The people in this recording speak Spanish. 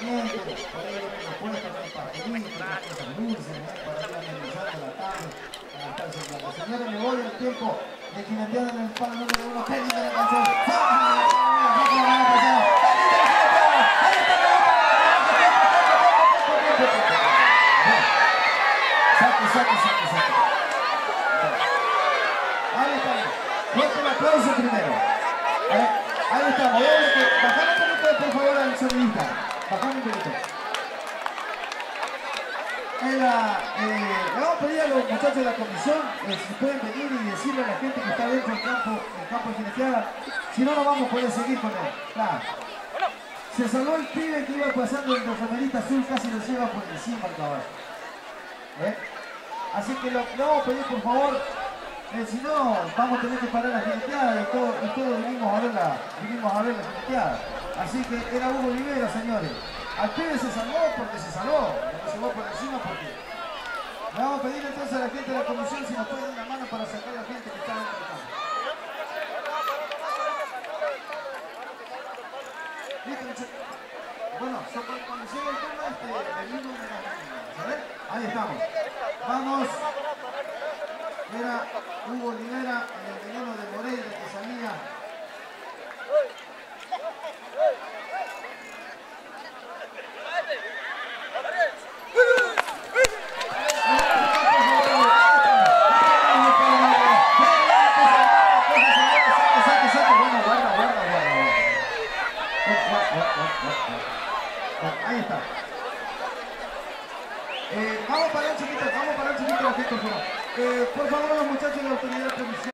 por ¿no? para amenizando la tarde, para. Señores, me voy el tiempo de tienen el pan número uno, qué linda la canción. Saque, saque, saque, saque. Ahí está. Fuerte el aplauso primero. Ahí, ahí estamos. Eh, le vamos a pedir a los muchachos de la comisión eh, si pueden venir y decirle a la gente que está dentro del campo, el campo de Jineteada, si no, no vamos a poder seguir con él. Claro. Se salvó el pibe que iba pasando en la remerita azul, casi lo lleva por encima el caballo. ¿Eh? Así que lo, le vamos a pedir por favor, eh, si no vamos a tener que parar la jineteada y todos todo vinimos a ver la, vinimos a ver la jineteada. Así que era Hugo Olivera, señores. Al pibe se salvó porque se salvó, se llevó por encima porque. Le vamos a pedir entonces a la gente de la comisión si nos puede dar una mano para sacar a la gente que está dentro del campo. Bueno, cuando llegue el tema este, el himno de las niñas, ¿sabes? Ahí estamos. Vamos. Era Hugo Olivera el veneno de Moreira que salía. Saque, saque, bueno. Ahí está. Eh, vamos para el chiquito, vamos para el chiquito por favor. Eh, por favor, los muchachos de la autoridad policial.